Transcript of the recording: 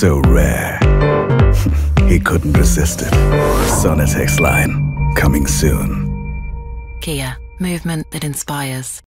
so rare. he couldn't resist it. Sonatec's line, coming soon. Kia, movement that inspires.